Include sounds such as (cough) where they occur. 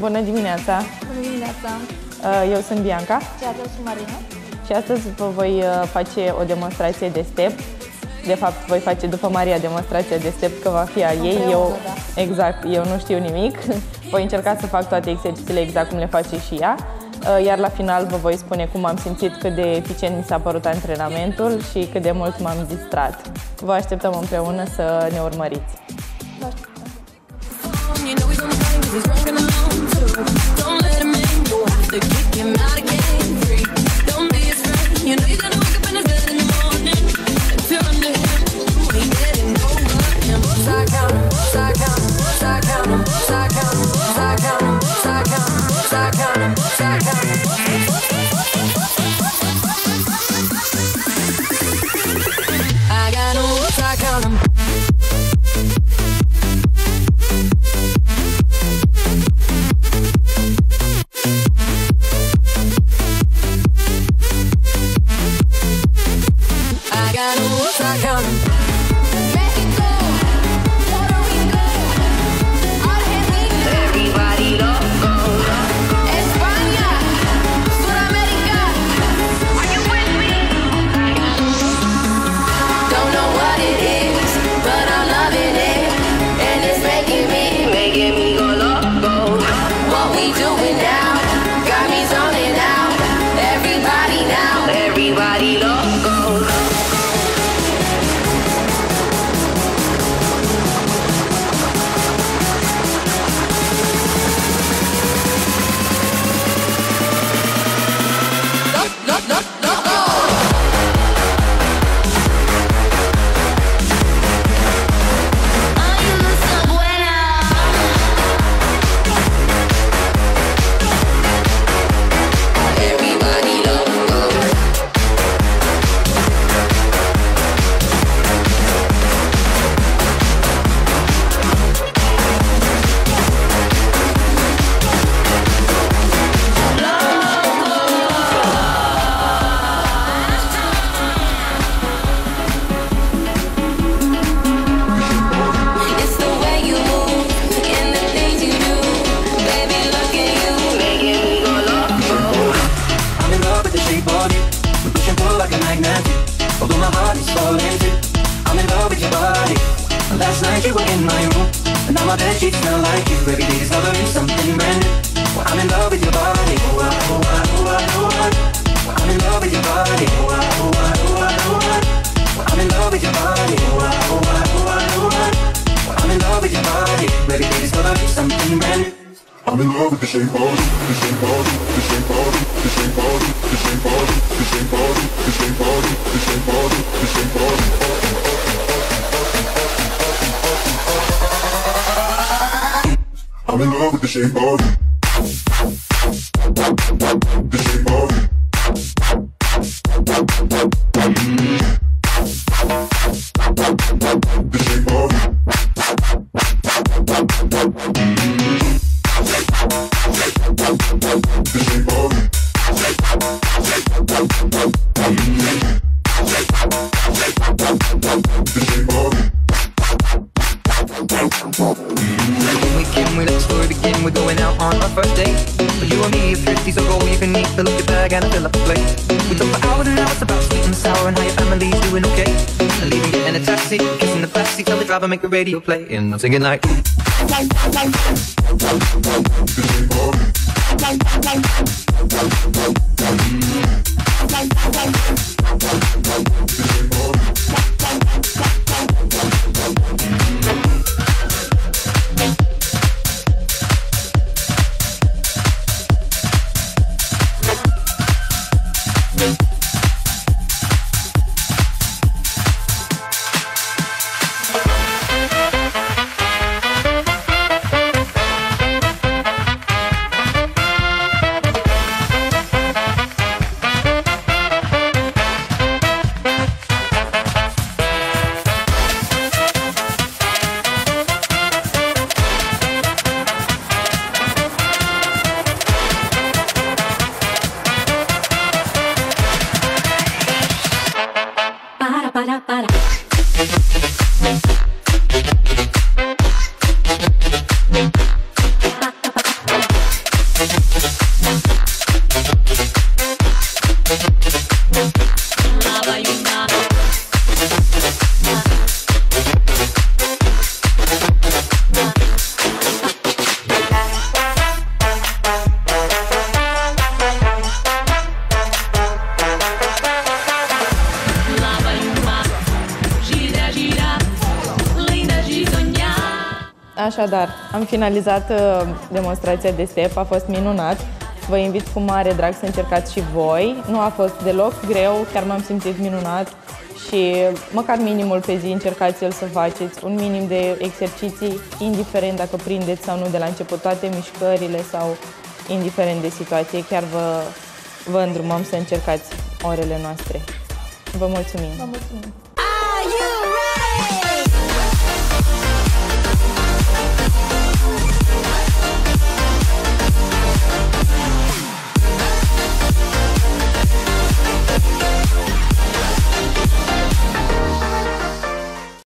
Bună dimineața! Bună dimineața! Uh, eu sunt Bianca. Și eu sunt Marina. Și astăzi vă voi uh, face o demonstrație de step. De fapt, voi face după Maria demonstrația de step, că va fi a ei. Împreună, eu, da. Exact, eu nu știu nimic. (laughs) Voi încerca să fac toate exercițiile exact cum le face și ea. Uh, iar la final vă voi spune cum am simțit, cât de eficient mi s-a părut antrenamentul și cât de mult m-am distrat. Vă așteptăm împreună să ne urmăriți! Vă așteptăm. Thank you. Ostrajan. heart is falling too I'm in love with your body. Last night you were in my room. And now my bed sheets smell like you. Every day discovering something brand new. Well, I'm in love with your body. Ooh, ah, ooh, ah, ooh, ah, ooh. Ah. Well, I'm in love with your body. Ooh, ah, ooh, ah, ooh, ah, ooh. Well, I'm in love with your body. Ooh, ah, ooh, ooh, ooh. Well, I'm in love with your body. Every day discovering something brand new. I'm in love with the same body, the same body, the same body, the same body, the same body, the same body, the same body, the same body, the same body. I'm in love with the same body. The same body. going out on our first date. But you and me is thrifty, so go you can eat. Fill up your bag and fill up the plate. We talk for hours and hours about sweet and sour and how your family's doing okay. And leaving it in a taxi, kissing the backseat, tell the driver make the radio play, and I'm singing like. Așadar, am finalizat uh, demonstrația de step, a fost minunat. Vă invit cu mare drag să încercați și voi. Nu a fost deloc greu, chiar m-am simțit minunat și măcar minimul pe zi încercați-l să faceți, un minim de exerciții, indiferent dacă prindeți sau nu de la început toate mișcările sau indiferent de situație, chiar vă, vă îndrumăm să încercați orele noastre. Vă mulțumim! Vă mulțumim!